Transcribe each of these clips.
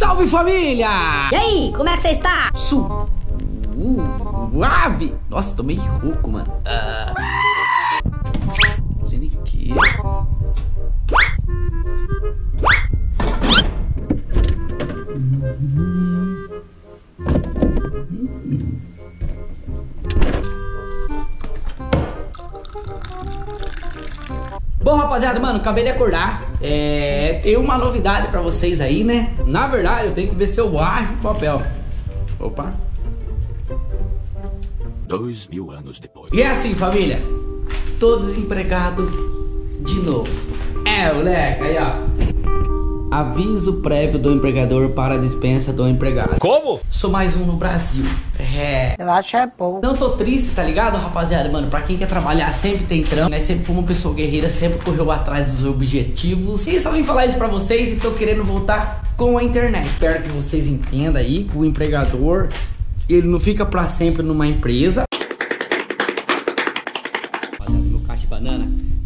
Salve família! E aí, como é que você está? Suave! Nossa, tô meio rouco, mano. Ah. Fazendo o quê? Bom, rapaziada, mano, acabei de acordar. É, tem uma novidade pra vocês aí, né? Na verdade, eu tenho que ver se eu acho o papel. Opa. Dois mil anos depois. E é assim, família. Tô desempregado de novo. É, moleque, aí ó. Aviso prévio do empregador para a dispensa do empregado. Como? Sou mais um no Brasil. É. Eu acho é bom. Não tô triste, tá ligado, rapaziada? Mano, pra quem quer trabalhar, sempre tem trampo, né? Sempre foi uma pessoa guerreira, sempre correu atrás dos objetivos. E só vim falar isso pra vocês e tô querendo voltar com a internet. Espero que vocês entendam aí que o empregador, ele não fica pra sempre numa empresa.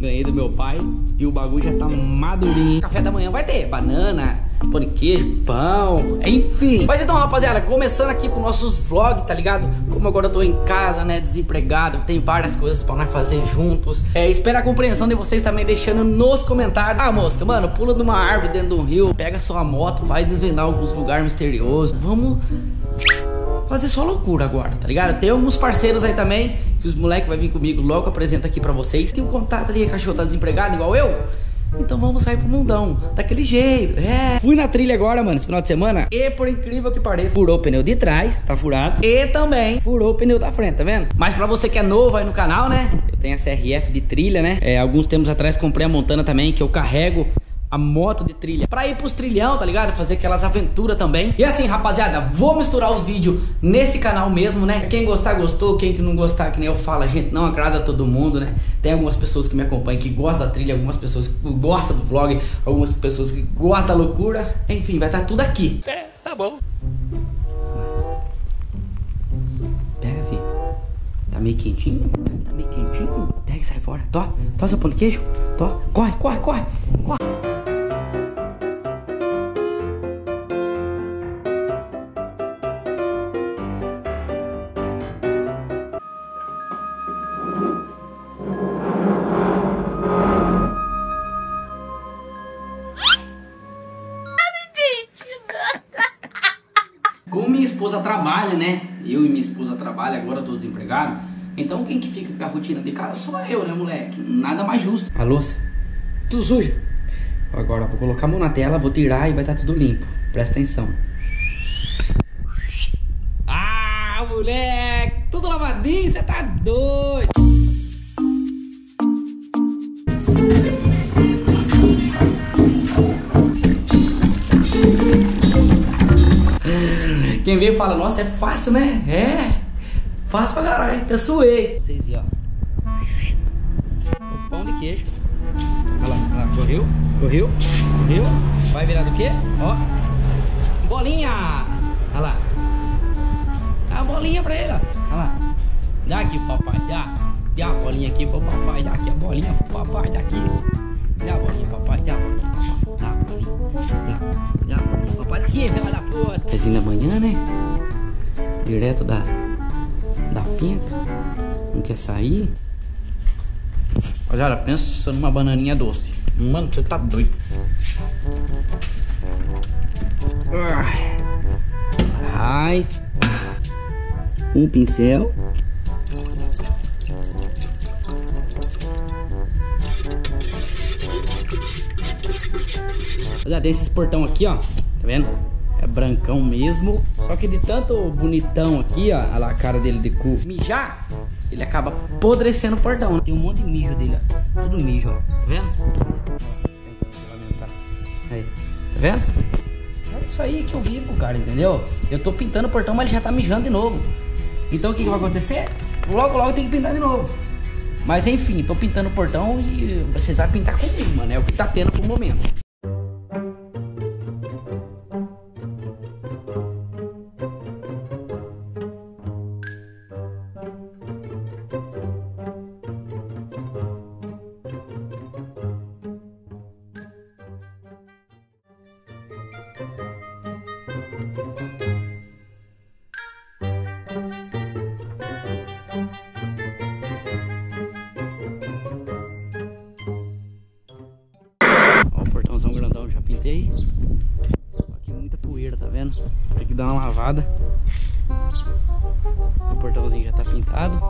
Ganhei do meu pai e o bagulho já tá madurinho. Café da manhã vai ter banana, pão de queijo, pão, enfim. Mas então, rapaziada, começando aqui com nossos vlogs, tá ligado? Como agora eu tô em casa, né, desempregado, tem várias coisas pra nós fazer juntos. É, espero a compreensão de vocês também deixando nos comentários. Ah, mosca, mano, pula de uma árvore dentro de um rio, pega sua moto, vai desvendar alguns lugares misteriosos. Vamos fazer só loucura agora, tá ligado? Tem alguns parceiros aí também, que os moleques vai vir comigo, logo apresento aqui pra vocês. Tem um contato ali, cachorro tá desempregado igual eu? Então vamos sair pro mundão, daquele jeito, é. Fui na trilha agora, mano, esse final de semana, e por incrível que pareça, furou o pneu de trás, tá furado, e também furou o pneu da frente, tá vendo? Mas pra você que é novo aí no canal, né, eu tenho a CRF de trilha, né, é, alguns tempos atrás comprei a Montana também, que eu carrego a moto de trilha pra ir pros trilhão, tá ligado? Fazer aquelas aventuras também. E assim, rapaziada, vou misturar os vídeos nesse canal mesmo, né? Quem gostar, gostou. Quem que não gostar, que nem eu falo, a gente não agrada todo mundo, né? Tem algumas pessoas que me acompanham que gostam da trilha, algumas pessoas que gostam do vlog, algumas pessoas que gostam da loucura. Enfim, vai estar tudo aqui. É, tá bom. Pega, filho. Tá meio quentinho? Tá meio quentinho? Pega e sai fora. Tó, tó seu pão de queijo. Tó, corre, corre, corre, corre. Desempregado. Então quem que fica com a rotina de casa sou eu, né, moleque? Nada mais justo. A louça, tudo suja. Agora vou colocar a mão na tela, vou tirar e vai estar tudo limpo. Presta atenção. Ah, moleque! Tudo lavadinho, você tá doido! Quem vê fala, nossa, é fácil, né? É, fácil pra caralho, até suei. Vocês viram, ó. O pão de queijo. Olha lá, olha lá, correu, correu, correu. Vai virar do quê? Ó. Bolinha! Olha lá. Dá a bolinha pra ele, ó. Olha lá. Dá aqui, papai, dá. Dá a bolinha aqui pro papai, dá aqui a bolinha pro papai, dá aqui. Dá a bolinha, papai, dá a bolinha, papai. Dá a bolinha. Dá, dá a bolinha, papai. Aqui, filha da puta. Pezinho da manhã, né? Direto da, pinca. Não quer sair. Olha, pensa numa bananinha doce. Mano, você tá doido. Ai. Um pincel. Olha, tem esses portão aqui, ó. Tá vendo? É brancão mesmo. Só que de tanto bonitão aqui, ó. Olha lá a cara dele de cu. Mijar, ele acaba apodrecendo o portão. Tem um monte de mijo dele, ó. Tudo mijo, ó. Tá vendo? Aí, tá vendo? É isso aí que eu vivo, cara, entendeu? Eu tô pintando o portão, mas ele já tá mijando de novo. Então o que, que vai acontecer? Logo, logo tem que pintar de novo. Mas enfim, tô pintando o portão e vocês vão pintar comigo, mano. É o que tá tendo pro momento. pinheirãozão grandão já pintei. Aqui muita poeira, tá vendo? tem que dar uma lavada. O portãozinho já tá pintado.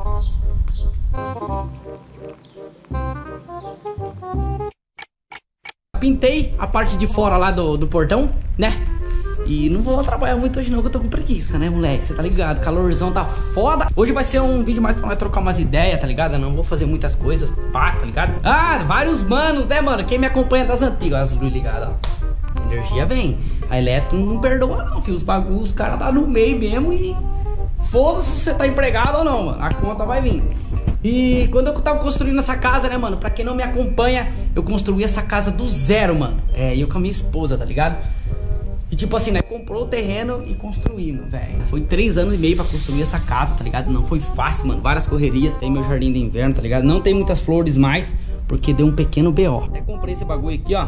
Pintei a parte de fora lá do, do portão, né? E não vou trabalhar muito hoje não, que eu tô com preguiça, né, moleque? Você tá ligado? Calorzão tá foda. Hoje vai ser um vídeo mais pra nós trocar umas ideias, tá ligado? Eu não vou fazer muitas coisas, pá, tá ligado? Ah, vários manos, né, mano? Quem me acompanha das antigas, as luzes ligadas, ó. A energia vem. A elétrica não perdoa não, filho. Os bagulhos, os caras tá no meio mesmo e... Foda-se se você tá empregado ou não, mano. A conta vai vir. E quando eu tava construindo essa casa, né, mano? Pra quem não me acompanha, eu construí essa casa do zero, mano. É, eu com a minha esposa, tá ligado? E tipo assim, né? Comprou o terreno e construímos, velho. Foi três anos e meio pra construir essa casa, tá ligado? Não foi fácil, mano. Várias correrias. Tem meu jardim de inverno, tá ligado? Não tem muitas flores mais, porque deu um pequeno BO. Até comprei esse bagulho aqui, ó.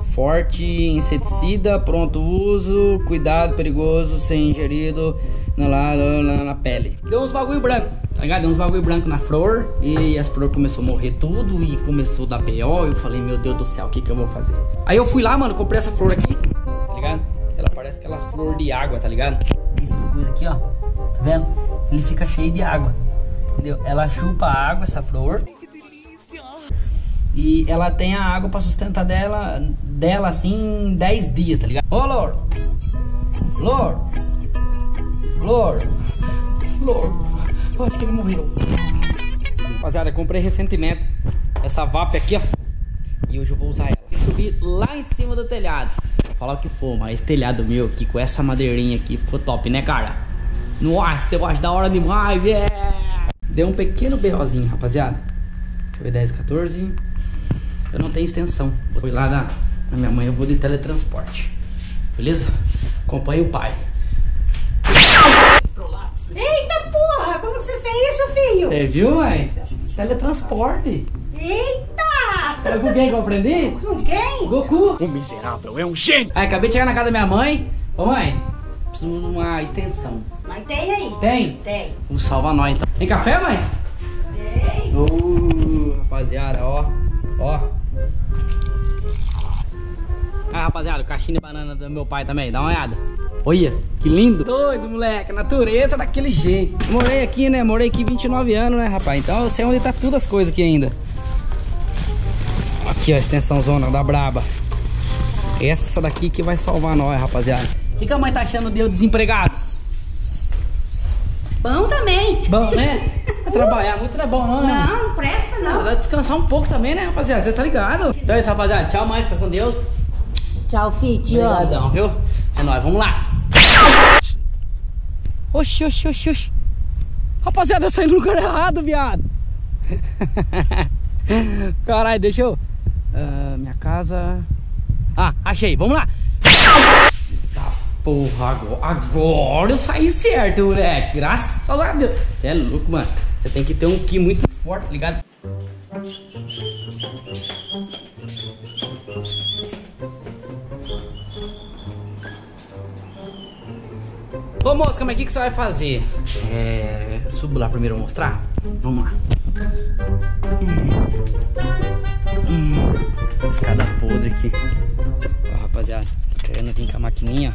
Forte, inseticida, pronto uso, cuidado, perigoso, ser ingerido na, na, na, na pele. Deu uns bagulho branco, tá ligado? Deu uns bagulho branco na flor e as flores começou a morrer tudo e começou a dar BO. Eu falei, meu Deus do céu, o que que eu vou fazer? Aí eu fui lá, mano, comprei essa flor aqui, ligado? Ela parece aquelas flores de água, tá ligado? Essas coisas aqui, ó, tá vendo? Ele fica cheio de água, entendeu? Ela chupa a água, essa flor. E ela tem a água pra sustentar dela, dela assim, 10 dias, tá ligado? Ô, Lord! Lord! Lord! Eu acho que ele morreu. Rapaziada, comprei recentemente essa VAP aqui, ó. E hoje eu vou usar ela. E subir lá em cima do telhado. Fala o que for, mas esse telhado meu aqui, com essa madeirinha aqui, ficou top, né, cara? Nossa, eu acho da hora demais, yeah! Deu um pequeno berrozinho, rapaziada. Deixa eu ver, 10, 14... Eu não tenho extensão. Fui lá na, na, minha mãe, eu vou de teletransporte. Beleza? Acompanhe o pai. Eita porra, como você fez isso, filho? Você viu, mãe? Teletransporte. Sabe com quem que eu aprendi? Com quem? Goku. O miserável é um gênio. Aí, acabei de chegar na casa da minha mãe. Ô, mãe, preciso de uma extensão. Mas tem aí. Tem? Tem. Vamos salvar nós, então. Tem café, mãe? Tem. Uh, rapaziada, ó. Ó. Ah, rapaziada, o caixinho de banana do meu pai também, dá uma olhada. Olha, que lindo. Doido, moleque. Natureza daquele jeito. Morei aqui, né? Morei aqui 29 anos, né, rapaz? Então eu sei onde tá tudo as coisas aqui ainda. Aqui, ó, a extensão zona da braba. Essa daqui que vai salvar nós, rapaziada. O que, que a mãe tá achando de eu desempregado? Bom também. Bom, né? Trabalhar muito não é bom, não, né? Não, não presta Não, dá pra descansar um pouco também, né, rapaziada? Você tá ligado? Então é isso, rapaziada. Tchau, mãe. Fica com Deus. Tchau, filho. Obrigadão, viu? É nóis, vamos lá. Oxi, oxi, oxi, oxi. Rapaziada, eu saí no lugar errado, viado. Caralho, deixa eu... Ah, minha casa... Ah, achei. Vamos lá. Porra, agora, agora eu saí certo, moleque. Graças a Deus. Você é louco, mano. Você tem que ter um ki muito forte, ligado? Ô moça, mas o que, que você vai fazer? É. Subo lá primeiro mostrar? Vamos lá. Hum. Hum. Escada podre aqui. Ó, rapaziada, tô querendo vir com a maquininha,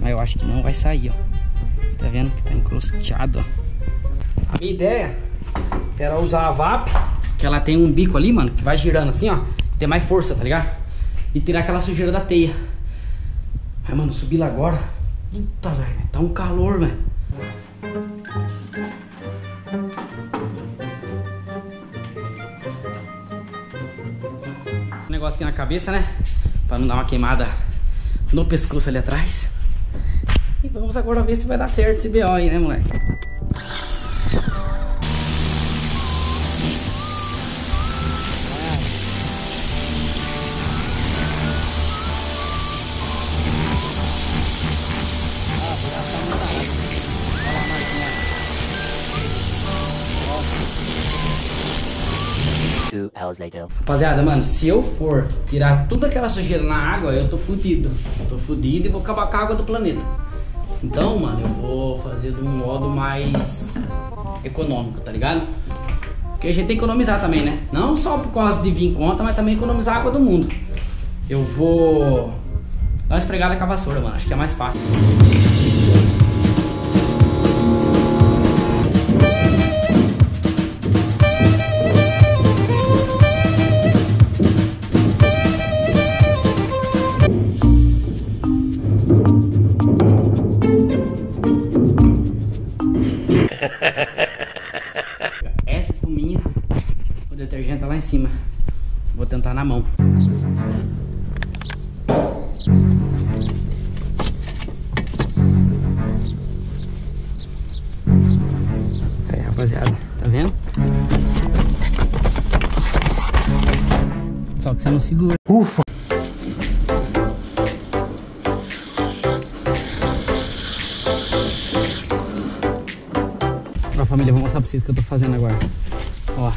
mas eu acho que não vai sair, ó. Tá vendo que tá encrusteado, ó. A minha ideia era usar a VAP, que ela tem um bico ali, mano, que vai girando assim, ó. Tem mais força, tá ligado? E tirar aquela sujeira da teia. Mas, mano, subir lá agora. Puta, velho, tá um calor, velho. Aqui na cabeça, né? Pra não dar uma queimada no pescoço ali atrás. E vamos agora ver se vai dar certo esse BO aí, né, moleque? Later. Rapaziada, mano, se eu for tirar toda aquela sujeira na água, eu tô fudido. Eu tô fudido e vou acabar com a água do planeta. Então, mano, eu vou fazer de um modo mais econômico, tá ligado? Porque a gente tem que economizar também, né? Não só por causa de vir em conta, mas também economizar a água do mundo. Eu vou Dá uma esfregada com a vassoura, mano. Acho que é mais fácil. Rapaziada, tá vendo? Só que você não segura. Ufa! Ó, família, vou mostrar pra vocês o que eu tô fazendo agora. Ó,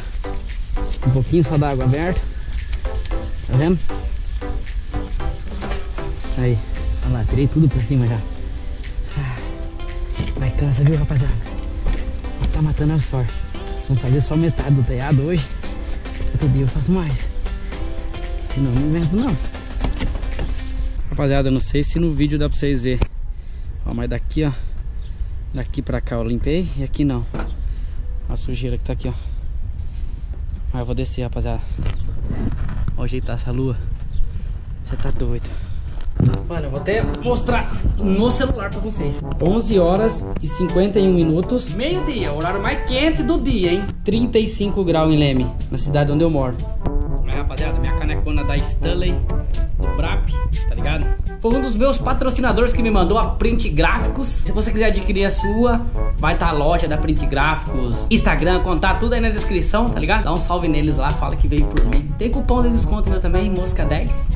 um pouquinho só da água aberta. Tá vendo? Aí, olha lá, tirei tudo pra cima já. Ah, Vai cansa, viu, rapaziada? Tá matando a suor. Vamos fazer só metade do telhado hoje. Outro dia eu faço mais. Senão não aguento não. Rapaziada, não sei se no vídeo dá pra vocês verem. Ó, mas daqui, ó. Daqui pra cá eu limpei e aqui não. A sujeira que tá aqui, ó. Mas eu vou descer, rapaziada. Vou ajeitar essa lua. Você tá doido. Mano, eu vou até mostrar no celular pra vocês. 11 horas e 51 minutos. Meio-dia, horário mais quente do dia, hein? 35 graus em Leme, na cidade onde eu moro. Aí, rapaziada, minha canecona da Stanley, do Brap, tá ligado? Foi um dos meus patrocinadores que me mandou a Print Gráficos. Se você quiser adquirir a sua, vai estar tá a loja da Print Gráficos, Instagram, contato, tudo aí na descrição, tá ligado? Dá um salve neles lá, fala que veio por mim. Tem cupom de desconto meu também, Mosca 10.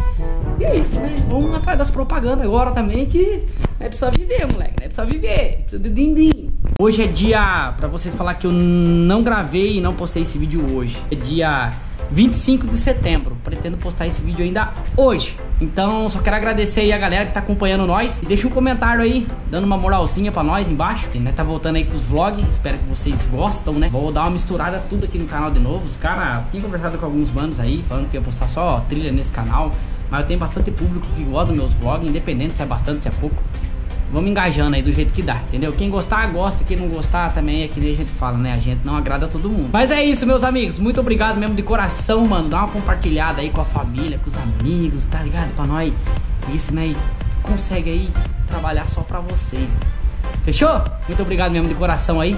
E é isso, né? Vamos atrás das propagandas agora também, que é precisa viver, moleque, né? Precisa viver, precisa de din-din. Hoje é dia, pra vocês falar que eu não gravei e não postei esse vídeo hoje. É dia 25 de setembro. Pretendo postar esse vídeo ainda hoje. Então, só quero agradecer aí a galera que tá acompanhando nós. E deixa um comentário aí, dando uma moralzinha pra nós embaixo. E, né, tá voltando aí com os vlogs. Espero que vocês gostam, né? Vou dar uma misturada tudo aqui no canal de novo. Os caras, tinha conversado com alguns manos aí, falando que ia postar só trilha nesse canal. Mas eu tenho bastante público que gosta dos meus vlogs, independente se é bastante, se é pouco. Vamos engajando aí do jeito que dá, entendeu? Quem gostar, gosta. Quem não gostar, também é que nem a gente fala, né? A gente não agrada a todo mundo. Mas é isso, meus amigos. Muito obrigado mesmo de coração, mano. Dá uma compartilhada aí com a família, com os amigos, tá ligado? Pra nós, isso, né? Consegue aí trabalhar só pra vocês. Fechou? Muito obrigado mesmo de coração aí.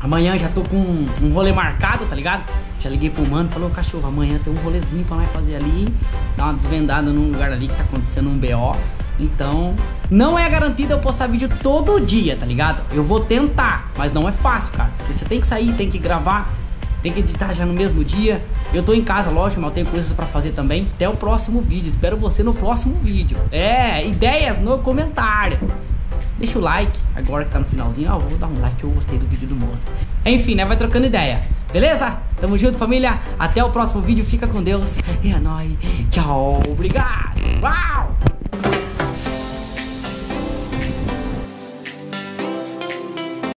Amanhã já tô com um, rolê marcado, tá ligado? Já liguei pro mano, falou, cachorro, amanhã tem um rolezinho pra nós fazer ali. Dar uma desvendada num lugar ali que tá acontecendo um BO. Então, não é garantido eu postar vídeo todo dia, tá ligado? Eu vou tentar, mas não é fácil, cara. Porque você tem que sair, tem que gravar, tem que editar já no mesmo dia. Eu tô em casa, lógico, mas eu tenho coisas pra fazer também. Até o próximo vídeo. Espero você no próximo vídeo. É, ideias no comentário. Deixa o like, agora que tá no finalzinho. Ó, vou dar um like, eu gostei do vídeo do moço. Enfim, né? Vai trocando ideia. Beleza? Tamo junto, família. Até o próximo vídeo. Fica com Deus. E é nóis. Tchau. Obrigado. Uau!